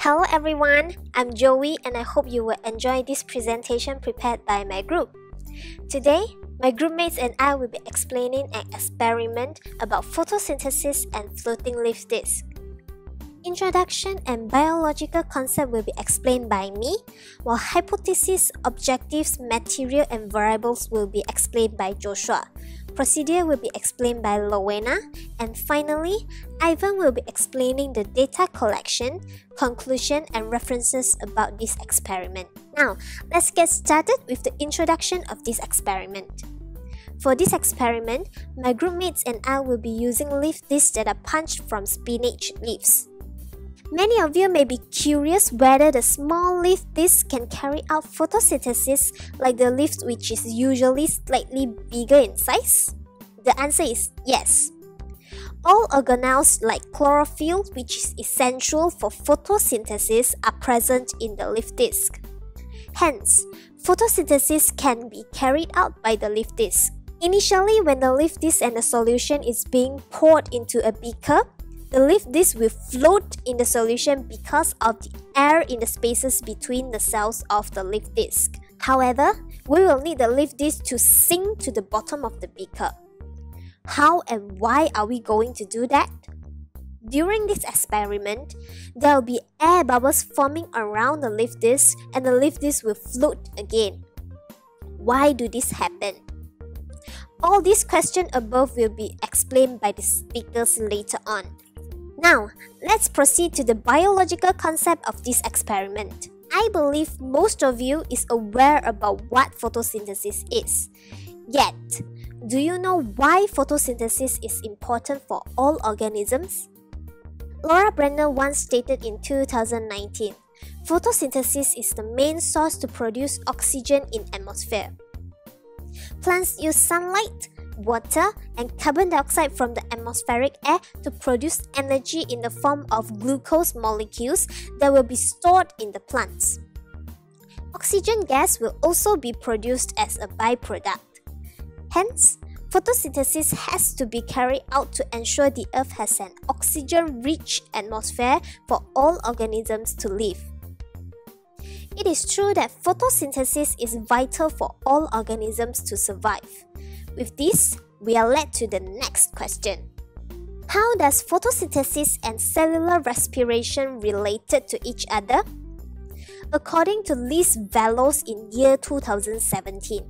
Hello everyone, I'm Jowie and I hope you will enjoy this presentation prepared by my group. Today, my groupmates and I will be explaining an experiment about photosynthesis and floating leaf disk. Introduction and biological concept will be explained by me, while hypothesis, objectives, material and variables will be explained by Joshua. Procedure will be explained by Lowena, and finally, Ivan will be explaining the data collection, conclusion, and references about this experiment. Now, let's get started with the introduction of this experiment. For this experiment, my groupmates and I will be using leaf discs that are punched from spinach leaves. Many of you may be curious whether the small leaf disc can carry out photosynthesis like the leaf which is usually slightly bigger in size? The answer is yes. All organelles like chlorophyll, which is essential for photosynthesis, are present in the leaf disc. Hence, photosynthesis can be carried out by the leaf disc. Initially, when the leaf disc and the solution is being poured into a beaker, the leaf disc will float in the solution because of the air in the spaces between the cells of the leaf disc. However, we will need the leaf disc to sink to the bottom of the beaker. How and why are we going to do that? During this experiment, there will be air bubbles forming around the leaf disc and the leaf disc will float again. Why do this happen? All these questions above will be explained by the speakers later on. Now, let's proceed to the biological concept of this experiment. I believe most of you is aware about what photosynthesis is. Yet, do you know why photosynthesis is important for all organisms? Laura Brenner once stated in 2019, photosynthesis is the main source to produce oxygen in atmosphere. Plants use sunlight, water, and carbon dioxide from the atmospheric air to produce energy in the form of glucose molecules that will be stored in the plants. Oxygen gas will also be produced as a byproduct. Hence, photosynthesis has to be carried out to ensure the Earth has an oxygen-rich atmosphere for all organisms to live. It is true that photosynthesis is vital for all organisms to survive. With this, we are led to the next question. How does photosynthesis and cellular respiration related to each other? According to Liz Vellos in year 2017,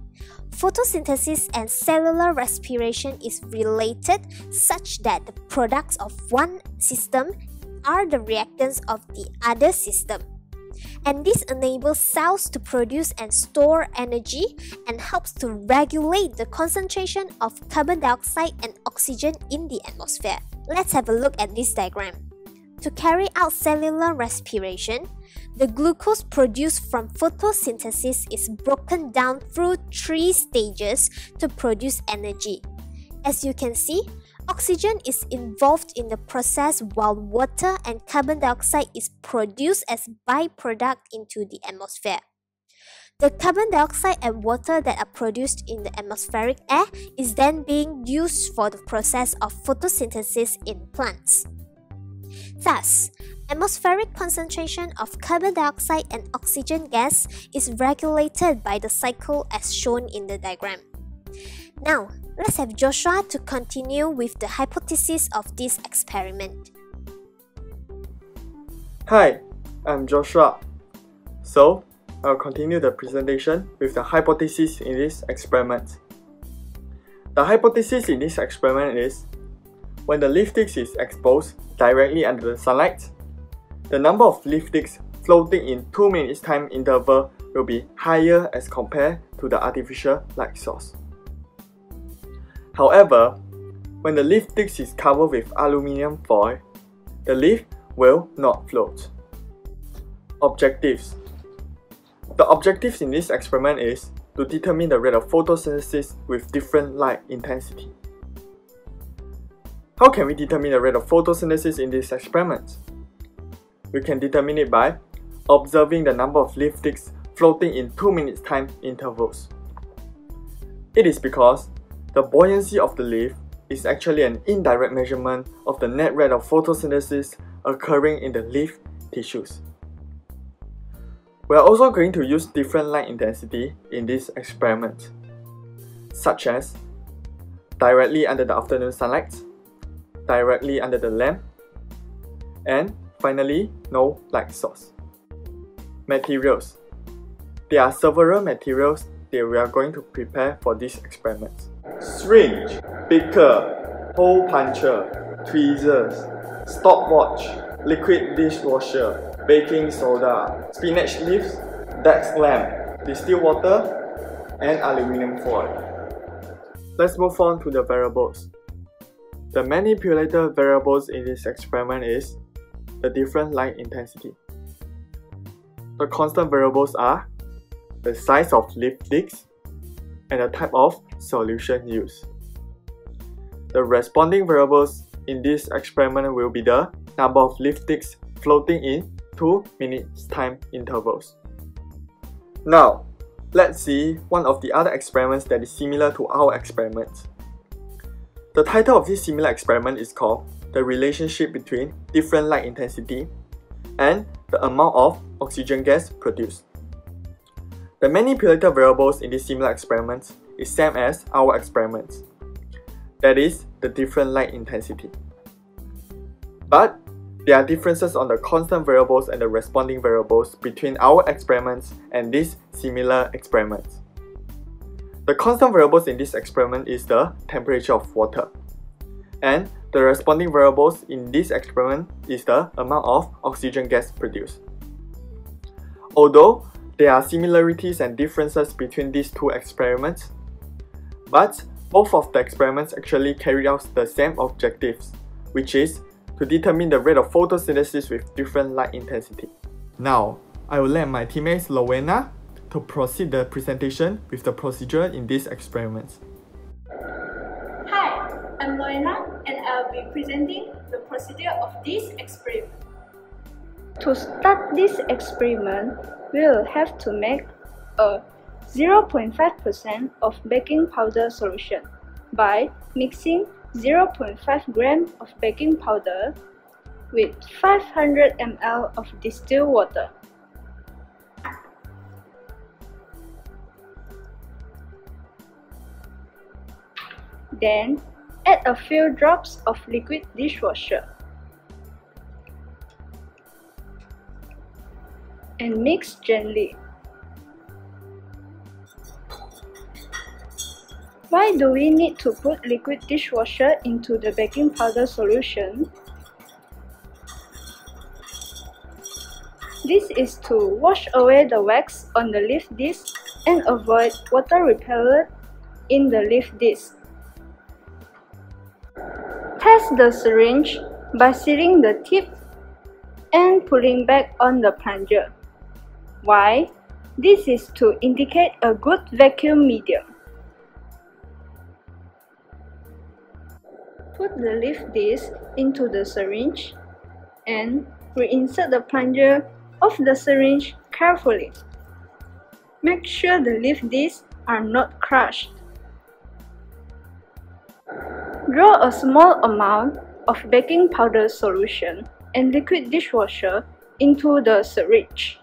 photosynthesis and cellular respiration is related such that the products of one system are the reactants of the other system and this enables cells to produce and store energy and helps to regulate the concentration of carbon dioxide and oxygen in the atmosphere. Let's have a look at this diagram. To carry out cellular respiration, the glucose produced from photosynthesis is broken down through three stages to produce energy. As you can see, Oxygen is involved in the process while water and carbon dioxide is produced as byproduct into the atmosphere. The carbon dioxide and water that are produced in the atmospheric air is then being used for the process of photosynthesis in plants. Thus, atmospheric concentration of carbon dioxide and oxygen gas is regulated by the cycle as shown in the diagram. Now, let's have Joshua to continue with the hypothesis of this experiment. Hi, I'm Joshua. So, I'll continue the presentation with the hypothesis in this experiment. The hypothesis in this experiment is when the leaf disc is exposed directly under the sunlight, the number of leaf discs floating in 2 minutes time interval will be higher as compared to the artificial light source. However, when the leaf disc is covered with aluminium foil, the leaf will not float. Objectives The objectives in this experiment is to determine the rate of photosynthesis with different light intensity. How can we determine the rate of photosynthesis in this experiment? We can determine it by observing the number of leaf floating in 2 minutes time intervals. It is because the buoyancy of the leaf is actually an indirect measurement of the net rate of photosynthesis occurring in the leaf tissues. We are also going to use different light intensity in this experiment, such as directly under the afternoon sunlight, directly under the lamp, and finally, no light source. Materials. There are several materials that we are going to prepare for this experiment. Syringe, beaker, hole puncher, tweezers, stopwatch, liquid dishwasher, baking soda, spinach leaves, desk lamp, distilled water, and aluminium foil. Let's move on to the variables. The manipulated variables in this experiment is the different light intensity. The constant variables are the size of leaf discs and the type of solution used. The responding variables in this experiment will be the number of discs floating in 2 minutes time intervals. Now, let's see one of the other experiments that is similar to our experiment. The title of this similar experiment is called the relationship between different light intensity and the amount of oxygen gas produced. The manipulated variables in this similar experiment is same as our experiment, that is, the different light intensity. But there are differences on the constant variables and the responding variables between our experiments and this similar experiment. The constant variables in this experiment is the temperature of water. And the responding variables in this experiment is the amount of oxygen gas produced. Although there are similarities and differences between these two experiments, but both of the experiments actually carry out the same objectives, which is to determine the rate of photosynthesis with different light intensity. Now, I will let my teammates Lowena to proceed the presentation with the procedure in this experiment. Hi, I'm Lowena and I'll be presenting the procedure of this experiment. To start this experiment, we'll have to make a 0.5% of baking powder solution by mixing 0.5 gram of baking powder with 500 ml of distilled water. Then, add a few drops of liquid dishwasher. And mix gently. Why do we need to put liquid dishwasher into the baking powder solution? This is to wash away the wax on the leaf disc and avoid water repellent in the leaf disc. Test the syringe by sealing the tip and pulling back on the plunger. Why? This is to indicate a good vacuum medium. Put the leaf disc into the syringe and reinsert the plunger of the syringe carefully. Make sure the leaf discs are not crushed. Draw a small amount of baking powder solution and liquid dishwasher into the syringe.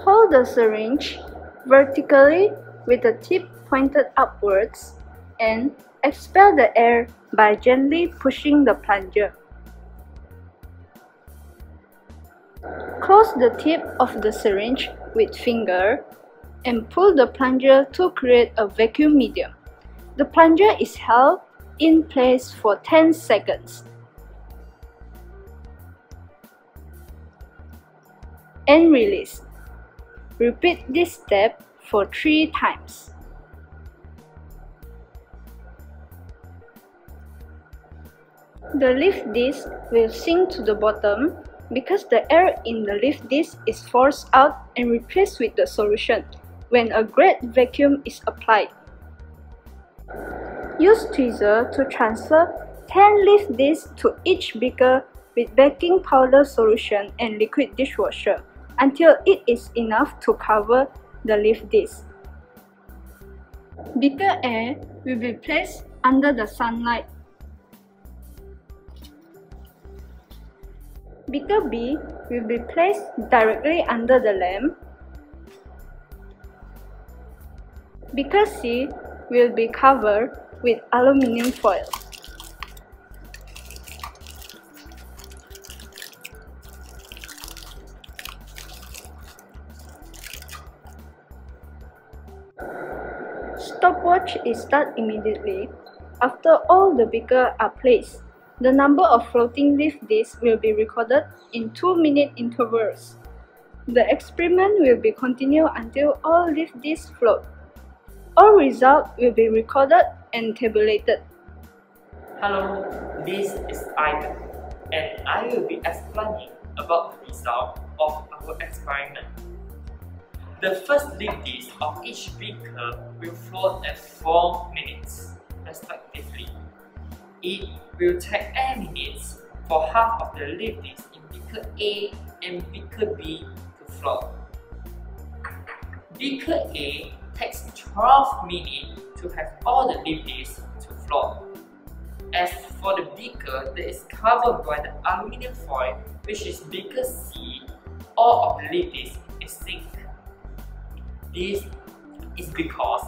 Hold the syringe vertically with the tip pointed upwards and Expel the air by gently pushing the plunger. Close the tip of the syringe with finger and pull the plunger to create a vacuum medium. The plunger is held in place for 10 seconds. And release. Repeat this step for 3 times. The leaf disc will sink to the bottom because the air in the leaf disc is forced out and replaced with the solution when a great vacuum is applied. Use tweezer to transfer 10 leaf discs to each beaker with baking powder solution and liquid dishwasher until it is enough to cover the leaf disc. Beaker air will be placed under the sunlight Beaker B will be placed directly under the lamp. Beaker C will be covered with aluminum foil. Stopwatch is start immediately after all the beakers are placed. The number of floating leaf discs will be recorded in 2-minute intervals. The experiment will be continued until all leaf discs float. All results will be recorded and tabulated. Hello, this is Ivan, and I will be explaining about the result of our experiment. The first leaf disc of each beaker will float at 4 minutes, respectively. It will take 8 minutes for half of the leaf disc in beaker A and beaker B to float. Beaker A takes 12 minutes to have all the discs to float. As for the beaker that is covered by the aluminum foil, which is beaker C, all of the discs is sink. This is because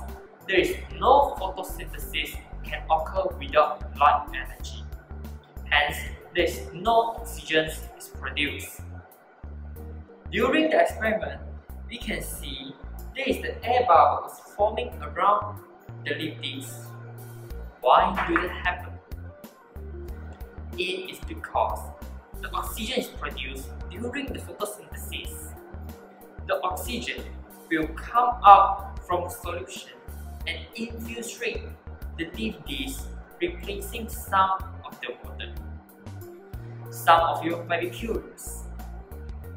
there is no photosynthesis can occur without light energy. Hence, there is no oxygen is produced. During the experiment, we can see there is the air bubbles forming around the leaf. Why do that happen? It is because the oxygen is produced during the photosynthesis. The oxygen will come up from the solution and infiltrate the leaf disc, replacing some of the water. Some of you might be curious,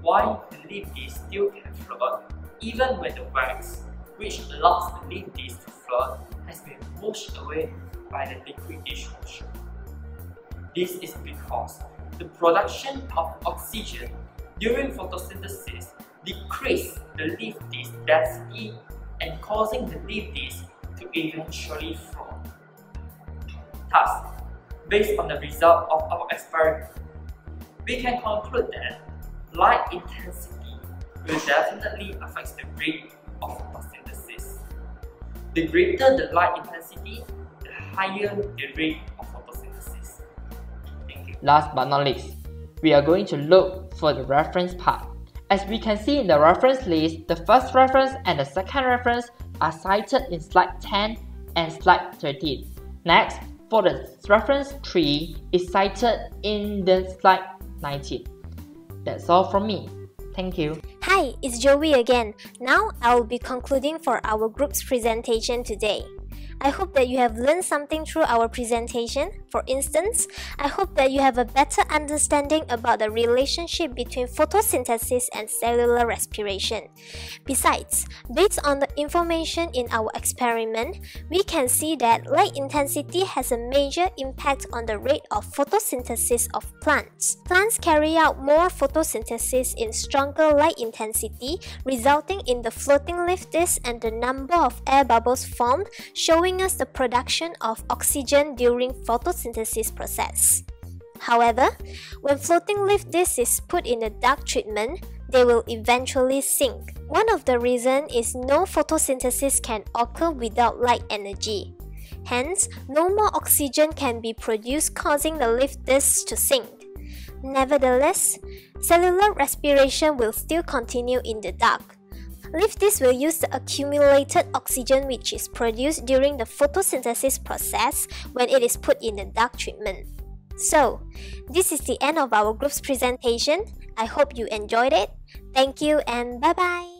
why the leaf disc still can float even when the wax, which allows the leaf disc to float, has been washed away by the liquid dishwasher. This is because the production of oxygen during photosynthesis decreases the leaf disc density and causing the leaf disc to eventually fall. Thus, based on the result of our experiment, we can conclude that light intensity will definitely affect the rate of photosynthesis. The greater the light intensity, the higher the rate of photosynthesis. Last but not least, we are going to look for the reference part. As we can see in the reference list, the first reference and the second reference are cited in slide 10 and slide 13. Next, for the reference tree is cited in the slide 19. That's all from me. Thank you. Hi, it's Jowie again. Now I will be concluding for our group's presentation today. I hope that you have learned something through our presentation. For instance, I hope that you have a better understanding about the relationship between photosynthesis and cellular respiration. Besides, based on the information in our experiment, we can see that light intensity has a major impact on the rate of photosynthesis of plants. Plants carry out more photosynthesis in stronger light intensity, resulting in the floating leaf disc and the number of air bubbles formed, showing showing us the production of oxygen during photosynthesis process. However, when floating leaf disc is put in a dark treatment, they will eventually sink. One of the reasons is no photosynthesis can occur without light energy. Hence, no more oxygen can be produced causing the leaf disc to sink. Nevertheless, cellular respiration will still continue in the dark. Discs will use the accumulated oxygen which is produced during the photosynthesis process when it is put in the dark treatment. So, this is the end of our group's presentation. I hope you enjoyed it. Thank you and bye bye.